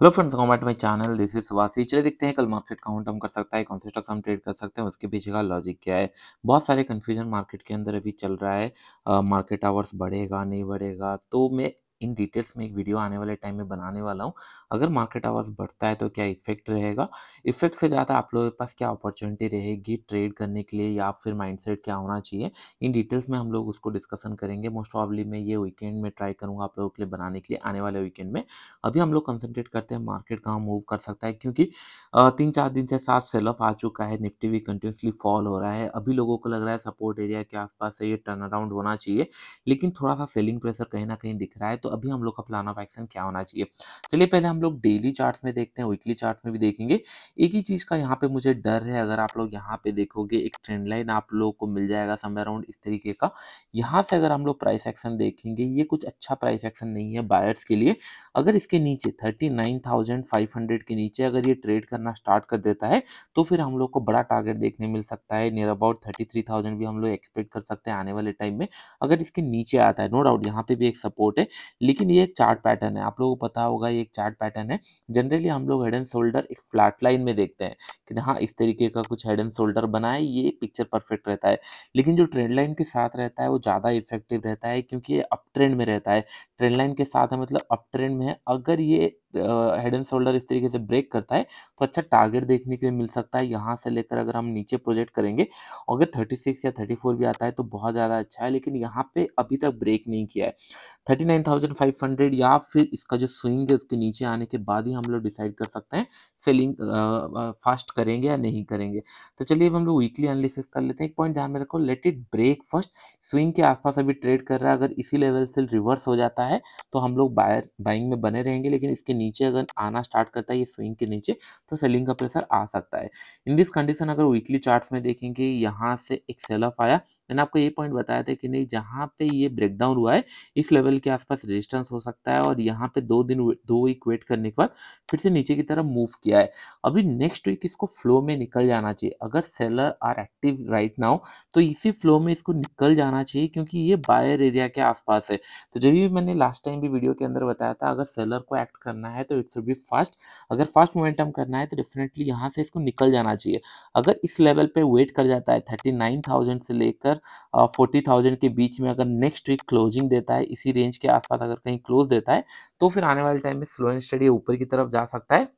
Hello friends comment my channel this is वासी चलिए देखते हैं कल मार्केट काउंट हम कर सकता है, कौन से स्टॉक्स हम ट्रेड कर सकते हैं, उसके पीछे का लॉजिक क्या है? बहुत सारे कन्फ्यूज़न मार्केट के अंदर अभी चल रहा है। मार्केट आवर्स बढ़ेगा, नहीं बढ़ेगा? तो मैं इन डिटेल्स में एक वीडियो आने वाले टाइम में बनाने वाला हूँ। अगर मार्केट आवर्स बढ़ता है तो क्या इफ़ेक्ट रहेगा? इफ़ेक्ट से ज़्यादा आप लोगों के पास क्या अपॉर्चुनिटी रहेगी ट्रेड करने के लिए या फिर माइंडसेट क्या होना चाहिए? इन डिटेल्स में हम लोग उसको डिस्कशन करेंगे। मोस्ट प्रॉब्ली मैं ये वीकेंड में ट्राई करूँगा आप लोगों के लिए बनाने के लिए आने वाले वीकेंड में। अभी हम लोग कंसनट्रेट करते हैं मार्केट कहाँ मूव कर सकता है क्योंकि तीन चार दिन से साफ़ सेल ऑफ़ आ चुका है। निफ्टी भी कंटिन्यूसली फॉल हो रहा है। अभी लोगों को लग रहा है सपोर्ट एरिया के आसपास से ये टर्न अराउंड होना चाहिए। लेकिन थोड़ा सा सेलिंग प्रेशर कहीं ना कहीं दिख रहा है तो अभी हम लोग का प्लान ऑफ़ एक्शन क्या होना चाहिए? चलिए पहले हम लोग डेली चार्ट में देखते हैं वीकली चार्ट में भी देखेंगे। एक ही चीज़ का यहाँ पे मुझे डर है, अगर आप लोग यहाँ पे देखोगे, एक ट्रेंड लाइन आप लोगों को मिल जाएगा समय अराउंड इस तरीके का। यहाँ से अगर हम लोग प्राइस एक्शन देखेंगे, ये कुछ अच्छा प्राइस एक्शन नहीं है बायर्स के लिए। अगर इसके नीचे thirty nine thousand five hundred के नीचे अगर ये ट्रेड करना स्टार्ट कर देता है तो फिर हम लोग को बड़ा टारगेट देखने मिल सकता है। Near about thirty three thousand भी हम लोग एक्सपेक्ट कर सकते हैं आने वाले टाइम में। अगर इसके नीचे आता है नो डाउट यहाँ पे भी एक सपोर्ट है। लेकिन ये एक चार्ट पैटर्न है। आप लोगों को पता होगा ये एक चार्ट पैटर्न है। जनरली हम लोग हेड एंड शोल्डर एक फ्लैट लाइन में देखते हैं कि हाँ इस तरीके का कुछ हेड एंड शोल्डर बनाए ये पिक्चर परफेक्ट रहता है। लेकिन जो ट्रेंड लाइन के साथ रहता है, वो ज़्यादा इफ़ेक्टिव रहता है क्योंकि ये अप ट्रेंड में रहता है। ट्रेंड लाइन के साथ है मतलब अप ट्रेंड में है। अगर ये हेड एंड शोल्डर इस तरीके से ब्रेक करता है तो अच्छा टारगेट देखने के लिए मिल सकता है। यहाँ से लेकर अगर हम नीचे प्रोजेक्ट करेंगे अगर 36 या 34 भी आता है तो बहुत ज़्यादा अच्छा है लेकिन यहाँ पे अभी तक ब्रेक नहीं किया है। 39,500 या फिर इसका जो स्विंग है उसके नीचे आने के बाद ही हम लोग डिसाइड कर सकते हैं। सेलिंग फास्ट करेंगे या नहीं करेंगे। तो चलिए अब हम लोग वीकली एनालिसिस कर लेते हैं। एक पॉइंट ध्यान में रखो let it break first swing के आसपास अभी ट्रेड कर रहा है, अगर इसी लेवल से रिवर्स हो जाता है तो हम लोग बायर बाइंग में बने रहेंगे, लेकिन इसके नीचे अगर आना स्टार्ट करता है, ये स्विंग के नीचे तो सेलिंग का प्रेशर आ सकता है। इन दिस कंडीशन अगर वीकली चार्ट्स में देखेंगे, यहाँ से एक सेल ऑफ़ आया। मैंने आपको ये पॉइंट बताया था कि नहीं, जहाँ पे ये ब्रेकडाउन हुआ है, इस लेवल के आसपास रेजिस्टेंस हो सकता है, और यहाँ पे दो दिन, दो वीक वेट करने के बाद फिर से नीचे की तरफ़ मूव किया है। अभी नेक्स्ट वीक इसको फ्लो में निकल जाना चाहिए। अगर seller are active right now तो इसी फ्लो में इसको निकल जाना चाहिए क्योंकि ये बायर एरिया के आसपास है। तो जब भी मैंने लास्ट टाइम भी वीडियो के अंदर बताया था, अगर सेलर को एक्ट करना है तो इट्स बी फास्ट अगर फास्ट मोमेंटम करना है तो डेफिनेटली यहाँ से इसको निकल जाना चाहिए। अगर इस लेवल पे वेट कर जाता है थर्टी से लेकर फोर्टी के बीच में अगर नेक्स्ट वीक क्लोजिंग देता है, इसी रेंज के आसपास अगर कहीं क्लोज देता है तो फिर आने वाले टाइम में स्लो एंड स्टडी ऊपर की तरफ़ जा सकता है।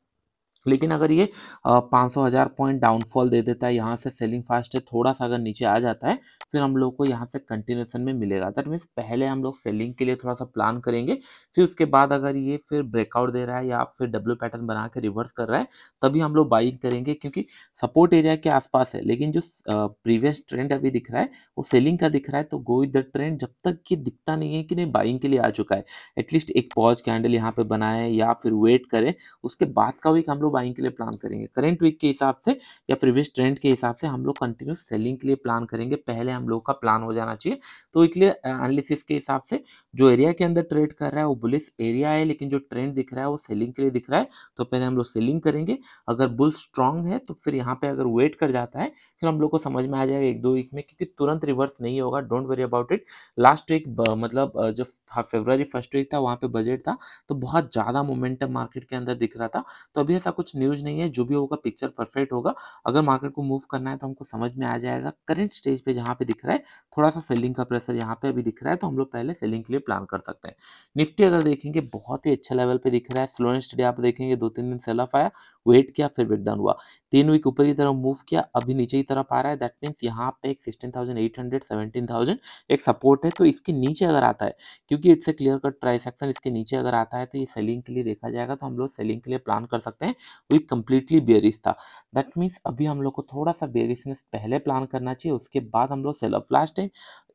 लेकिन अगर ये पाँच सौ हज़ार पॉइंट डाउनफॉल दे देता है, यहाँ से सेलिंग फास्ट है थोड़ा सा अगर नीचे आ जाता है, फिर हम लोग को यहाँ से कंटिन्यूसन में मिलेगा। दैट मीन्स पहले हम लोग सेलिंग के लिए थोड़ा सा प्लान करेंगे, फिर उसके बाद अगर ये फिर ब्रेकआउट दे रहा है या फिर डब्ल्यू पैटर्न बना के रिवर्स कर रहा है, तभी हम लोग बाइंग करेंगे क्योंकि सपोर्ट एरिया के आसपास है। लेकिन जो प्रीवियस ट्रेंड अभी दिख रहा है, वो सेलिंग का दिख रहा है तो गो विद द ट्रेंड जब तक ये दिखता नहीं है कि नहीं, बाइंग के लिए आ चुका है। एटलीस्ट एक पॉज कैंडल यहाँ पे बनाए या फिर वेट करें, उसके बाद का वीक हम लोग बाइंग के लिए प्लान करेंगे। करेंट वीक के हिसाब से या प्रीवियस ट्रेंड के हिसाब से हम लोग कंटिन्यू सेलिंग के लिए प्लान करेंगे। पहले हम लोग का प्लान हो जाना चाहिए। तो वीकली एनालिसिस के हिसाब से जो एरिया के अंदर ट्रेड कर रहा है वो बुलिस एरिया है, लेकिन जो ट्रेंड दिख रहा है वो सेलिंग के लिए दिख रहा है। तो पहले हम लोग सेलिंग करेंगे। अगर बुल स्ट्रांग है तो फिर यहाँ पे अगर वेट कर जाता है, फिर हम लोग को समझ में आ जाएगा एक दो वीक में क्योंकि तुरंत रिवर्स नहीं होगा। Don't worry about it last week मतलब जब फेब्रवरी फ़र्स्ट वीक था, वहाँ पे बजट था। तो बहुत ज़्यादा मोमेंटम मार्केट के अंदर दिख रहा था। तो अभी ऐसा कुछ न्यूज़ नहीं है, जो भी होगा पिक्चर परफेक्ट होगा। अगर मार्केट को मूव करना है तो हमको समझ में आ जाएगा। करेंट स्टेज पे जहाँ पे दिख रहा है थोड़ा सा सेलिंग का प्रेशर यहाँ पे अभी दिख रहा है तो हम लोग पहले सेलिंग के लिए प्लान कर सकते हैं। निफ्टी अगर देखेंगे, बहुत ही अच्छा लेवल पे दिख रहा है। स्लो एंड आप देखेंगे दो तीन दिन सेल ऑफ़ आया वेट किया, फिर ब्रेकडाउन हुआ। तीन वीक ऊपर की तरफ़ मूव किया, अभी नीचे की तरफ़ आ रहा है। दैट मीन्स यहाँ पे एक sixteen thousand eight hundred seventeen thousand एक सपोर्ट है। तो इसके नीचे अगर आता है, क्योंकि it's a clear cut price action इसके नीचे अगर आता है तो ये सेलिंग के लिए देखा जाएगा तो हम लोग सेलिंग के लिए प्लान कर सकते हैं। वीक कंप्लीटली बेरिस था। दैट मीन्स अभी हम लोग को थोड़ा सा बेरिसनेस पहले प्लान करना चाहिए, उसके बाद हम लोग सेल ऑफ़ लास्ट टाइम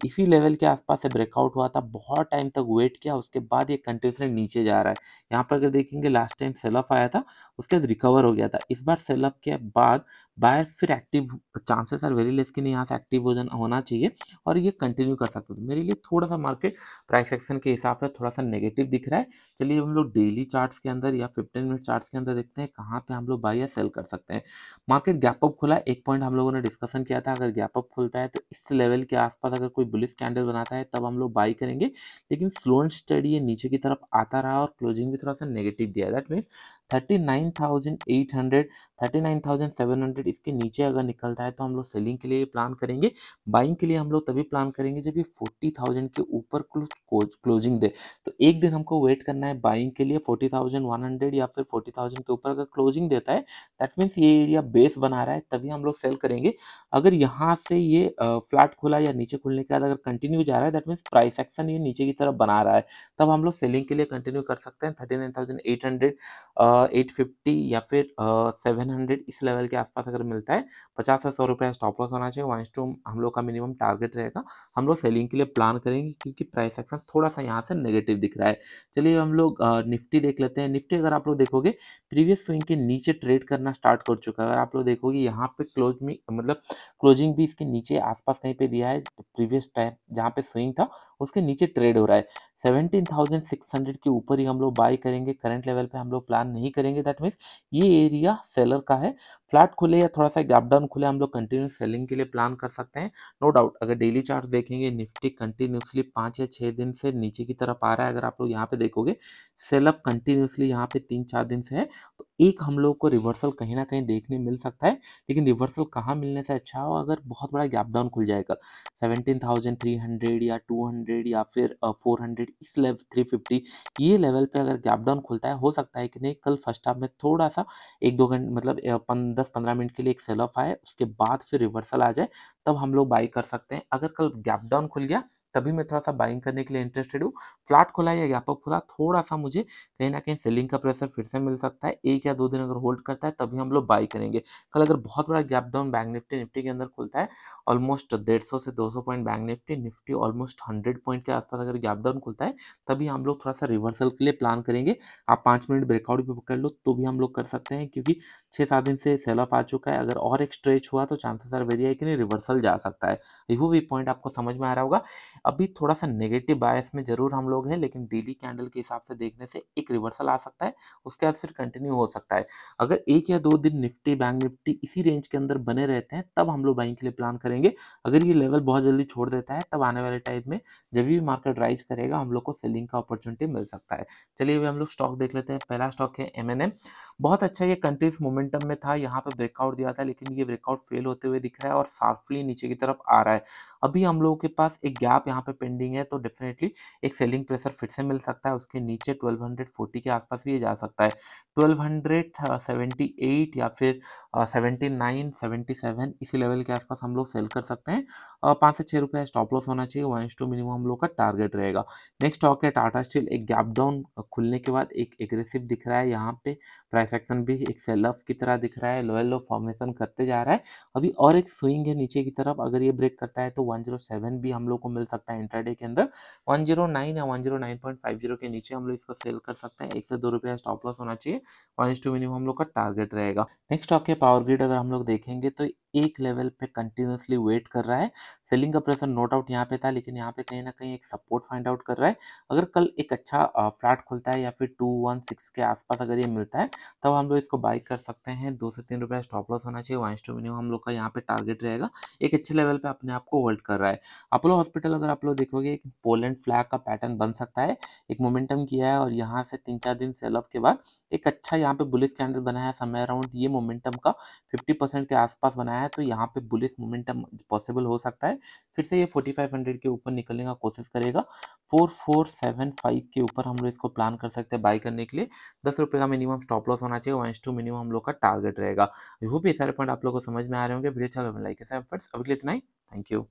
इसी लेवल के आसपास से ब्रेकआउट हुआ था, बहुत टाइम तक वेट किया, उसके बाद ये कंटिन्यूसली नीचे जा रहा है। यहाँ पर अगर देखेंगे लास्ट टाइम सेल ऑफ़ आया था, उसके बाद रिकवर हो गया था। इस बार सेल ऑफ़ के बाद बायर फिर active chances are very less कि नहीं, यहाँ से एक्टिव हो होना चाहिए और ये कंटिन्यू कर सकते थे। मेरे लिए थोड़ा सा मार्केट प्राइस एक्शन के हिसाब से थोड़ा सा नेगेटिव दिख रहा है। चलिए हम लोग डेली चार्ट्स के अंदर या फिफ्टीन मिनट चार्ट्स के अंदर देखते हैं कहाँ पे हम लोग बाई या सेल कर सकते हैं। मार्केट गैप अप खुला एक पॉइंट हम लोगों ने डिस्कशन किया था, अगर गैप अप खुलता है तो इस लेवल के आसपास अगर कोई बुलिस कैंडल बनाता है, तब हम लोग बाई करेंगे। लेकिन स्लो एंड स्टडी ये नीचे की तरफ़ आता रहा और क्लोजिंग भी थोड़ा सा नेगेटिव दिया that means thirty nine thousand eight hundred thirty nine thousand seven hundred इसके नीचे अगर निकलता है तो हम लोग सेलिंग के लिए प्लान करेंगे। बाइंग के लिए हम लोग तभी प्लान करेंगे जब ये फोर्टी थाउज़ेंड के ऊपर क्लोजिंग दे। तो एक दिन हमको वेट करना है बाइंग के लिए फोर्टी थाउज़ेंड वन हंड्रेड या फिर फोर्टी थाउज़ेंड के ऊपर अगर क्लोजिंग देता है दैट मीन्स ये एरिया बेस बना रहा है, तभी हम लोग सेल करेंगे। अगर यहाँ से ये फ्लैट खुला या नीचे खुलने के बाद अगर कंटिन्यू जा रहा है दैट मीन्स प्राइस एक्शन ये नीचे की तरफ़ बना रहा है। तब हम लोग सेलिंग के लिए कंटिन्यू कर सकते हैं thirty nine thousand eight hundred eight fifty या फिर सेवन हंड्रेड इस लेवल के आसपास अगर मिलता है, पचास से सौ रुपये स्टॉप लॉस होना चाहिए। वन टू हम लोग का मिनिमम टारगेट रहेगा। हम लोग सेलिंग के लिए प्लान करेंगे क्योंकि प्राइस एक्शन थोड़ा सा यहाँ से नेगेटिव दिख रहा है। चलिए हम लोग निफ्टी देख लेते हैं। निफ्टी अगर आप लोग देखोगे प्रीवियस स्विंग के नीचे ट्रेड करना स्टार्ट कर चुका है। अगर आप लोग देखोगे, यहाँ पे क्लोज में मतलब क्लोजिंग भी इसके नीचे आसपास कहीं पे दिया है प्रीवियस टाइम जहाँ पे स्विंग था, उसके नीचे ट्रेड हो रहा है। सेवनटीन थाउज़ेंड सिक्स हंड्रेड के ऊपर ही हम लोग बाई करेंगे। करंट लेवल पे हम लोग प्लान नहीं करेंगे। दैट मीन्स ये एरिया सेलर का है। फ्लैट खुले या थोड़ा सा गैप डाउन खुले, हम लोग कंटिन्यू सेलिंग के लिए प्लान कर सकते हैं। नो डाउट अगर डेली चार्ट देखेंगे निफ्टी कंटिन्यूसली पाँच या छः दिन से नीचे की तरफ़ आ रहा है। अगर आप लोग यहाँ पे देखोगे सेलअप कंटिन्यूसली यहाँ पे तीन चार दिन से है तो एक हम लोग को रिवर्सल कहीं ना कहीं देखने मिल सकता है, लेकिन रिवर्सल कहाँ मिलने से अच्छा हो अगर बहुत बड़ा गैप डाउन खुल जाएगा? सेवनटीन थाउज़ेंड थ्री हंड्रेड या टू हंड्रेड या फिर फोर हंड्रेड, इस लेवल थ्री फिफ्टी, ये लेवल पे अगर गैप डाउन खुलता है, हो सकता है कि नहीं, कल फ़र्स्ट हाफ़ में थोड़ा सा एक दो घंटे मतलब दस पंद्रह मिनट के लिए एक सेल ऑफ़ आए, उसके बाद फिर रिवर्सल आ जाए, तब हम लोग बाई कर सकते हैं। अगर कल गैप डाउन खुल गया तभी मैं थोड़ा सा बाइंग करने के लिए इंटरेस्टेड हूँ। फ्लैट खुला या अप खुला थोड़ा सा मुझे कहीं ना कहीं सेलिंग का प्रेशर फिर से मिल सकता है। एक या दो दिन अगर होल्ड करता है, तभी हम लोग बाई करेंगे। कल अगर बहुत बड़ा gap down bank Nifty Nifty के अंदर खुलता है ऑलमोस्ट डेढ़ सौ से दो सौ point bank Nifty Nifty almost hundred point के आसपास अगर गैप डाउन खुलता है, तभी हम लोग थोड़ा सा रिवर्सल के लिए प्लान करेंगे। आप पाँच मिनट ब्रेकआउट भी पकड़ लो तो भी हम लोग कर सकते हैं, क्योंकि छः सात दिन से सेल ऑफ़ आ चुका है। अगर और एक स्ट्रेच हुआ तो चांसेस आर वेरी है कि नहीं रिवर्सल जा सकता है। वो भी पॉइंट आपको समझ में आ रहा होगा। अभी थोड़ा सा नेगेटिव बायस में ज़रूर हम लोग हैं, लेकिन डेली कैंडल के हिसाब से देखने से एक रिवर्सल आ सकता है, उसके बाद फिर कंटिन्यू हो सकता है। अगर एक या दो दिन निफ्टी बैंक निफ्टी इसी रेंज के अंदर बने रहते हैं, तब हम लोग बाइंग के लिए प्लान करेंगे। अगर ये लेवल बहुत जल्दी छोड़ देता है, तब आने वाले टाइम में जब भी मार्केट राइज करेगा, हम लोग को सेलिंग का अपॉर्चुनिटी मिल सकता है। चलिए अभी हम लोग स्टॉक देख लेते हैं, पहला स्टॉक है एमएनएम बहुत अच्छा ये कंट्रीज़ मोमेंटम में था, यहाँ पर ब्रेकआउट दिया था, लेकिन ये ब्रेकआउट फेल होते हुए दिख रहा है और शार्पली नीचे की तरफ़ आ रहा है। अभी हम लोगों के पास एक गैप यहाँ पे पेंडिंग है तो डेफिनेटली एक सेलिंग प्रेशर फिर से मिल सकता है। उसके नीचे 1240 के आसपास भी ये जा सकता है। 1278 या फिर सेवेंटी नाइन सेवेंटी सेवन इसी लेवल के आसपास हम लोग सेल कर सकते हैं। पाँच से छः रुपये स्टॉप लॉस होना चाहिए वन टू मिनिमम हम लोग का टारगेट रहेगा। नेक्स्ट स्टॉक है टाटा स्टील एक गैप डाउन खुलने के बाद एक एग्रेसिव दिख रहा है। यहाँ पे प्राइस एक्शन भी एक सेल ऑफ़ की तरह दिख रहा है लोअर लो फॉर्मेशन करते जा रहा है। अभी और एक स्विंग है नीचे की तरफ़, अगर ये ब्रेक करता है तो 107 भी हम लोग को मिल सकता है इंटरडे के अंदर। 109 या 109.50 के नीचे हम लोग इसको सेल कर सकते हैं। एक से दो रुपया स्टॉप लॉस होना चाहिए। वन टू मिनिमम हम लोग का टारगेट रहेगा। नेक्स्ट स्टॉक के पावर ग्रिड अगर हम लोग देखेंगे तो एक लेवल पे कंटिन्यूसली वेट कर रहा है। सेलिंग का प्रेशर नोट आउट यहाँ पे था, लेकिन यहाँ पे कहीं ना कहीं एक सपोर्ट फाइंड आउट कर रहा है। अगर कल एक अच्छा फ्लैट खुलता है या फिर टू वन सिक्स के आसपास अगर ये मिलता है, तब हम लोग इसको बाई कर सकते हैं। दो से तीन रुपये स्टॉप लॉस होना चाहिए वन टू मिनिमम हम लोग का यहाँ पे टारगेट रहेगा। एक अच्छे लेवल पे अपने आप को होल्ड कर रहा है। अपोलो हॉस्पिटल अगर आप लोग देखोगे, एक पोलैंड फ्लैग का पैटर्न बन सकता है। एक मोमेंटम किया है और यहाँ से तीन चार दिन सेल ऑफ़ के बाद एक अच्छा यहाँ पे बुलिस कैंडल बनाया है, समय अराउंड ये मोमेंटम का फिफ्टी परसेंट के आसपास बनाया है तो यहाँ पे बुलिस मोमेंटम पॉसिबल हो सकता है। फिर से ये फोर्टी फाइव हंड्रेड के ऊपर निकलने का कोशिश करेगा। फोर फोर सेवन फाइव के ऊपर हम लोग इसको प्लान कर सकते हैं बाई करने के लिए। दस रुपये का मिनिमम स्टॉप लॉस होना चाहिए वन टू मिनिमम हम लोग का टारगेट रहेगा। यू भी सारे पॉइंट आप लोग को समझ में आ रहे होंगे। वीडियो चलो लाइक है अभी इतना ही। Thank you